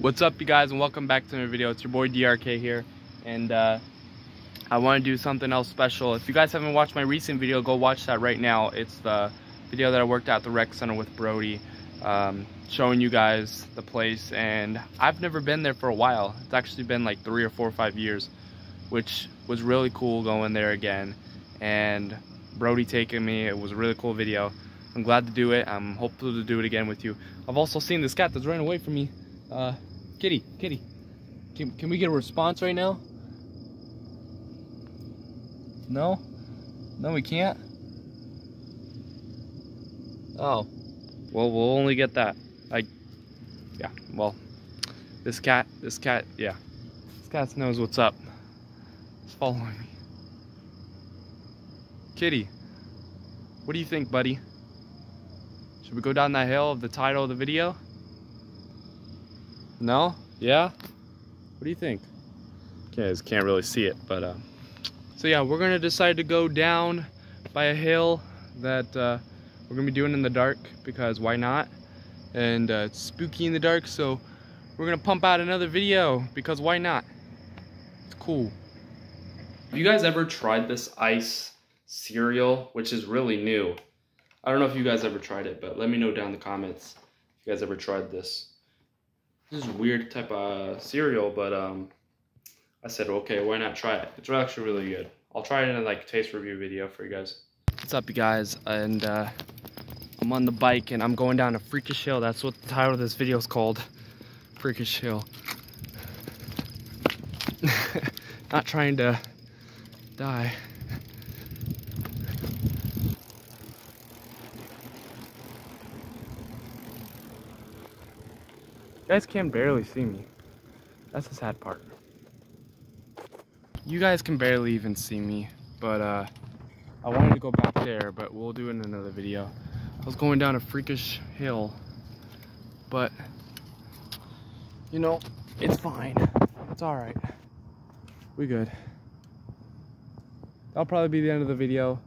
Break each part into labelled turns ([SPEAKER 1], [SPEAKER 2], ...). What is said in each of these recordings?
[SPEAKER 1] What's up you guys and welcome back to another video. It's your boy DRK here and uh, I want to do something else special. If you guys haven't watched my recent video, go watch that right now. It's the video that I worked at the rec center with Brody um, showing you guys the place and I've never been there for a while. It's actually been like three or four or five years which was really cool going there again and Brody taking me. It was a really cool video. I'm glad to do it. I'm hopeful to do it again with you. I've also seen this cat that's running away from me. Uh, Kitty, Kitty, can, can we get a response right now? No? No, we can't? Oh. Well, we'll only get that. I, yeah, well, this cat, this cat, yeah. This cat knows what's up. It's following me. Kitty, what do you think, buddy? Should we go down that hill of the title of the video? No? Yeah? What do you think? You guys can't really see it, but uh, so yeah, we're gonna decide to go down by a hill that uh, we're gonna be doing in the dark because why not? And uh, it's spooky in the dark, so we're gonna pump out another video because why not? It's cool. Have you guys ever tried this ice cereal, which is really new? I don't know if you guys ever tried it, but let me know down in the comments if you guys ever tried this. This is a weird type of cereal, but um, I said, okay, why not try it? It's actually really good. I'll try it in a like taste review video for you guys. What's up, you guys? And uh, I'm on the bike and I'm going down a freakish hill. That's what the title of this video is called. Freakish hill. not trying to die. Guys can barely see me. That's the sad part. You guys can barely even see me, but uh, I wanted to go back there, but we'll do it in another video. I was going down a freakish hill, but you know, it's fine. It's all right. We good. That'll probably be the end of the video.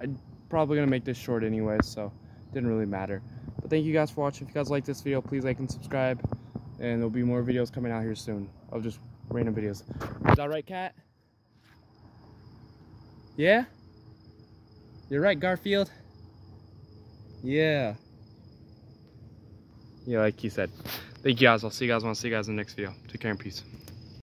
[SPEAKER 1] I'm probably gonna make this short anyway, so it didn't really matter. But thank you guys for watching. If you guys like this video, please like and subscribe and there'll be more videos coming out here soon of just random videos. Is that right, Cat? Yeah? You're right, Garfield? Yeah. Yeah, like he said. Thank you guys. I'll see you guys when I see you guys in the next video. Take care and peace.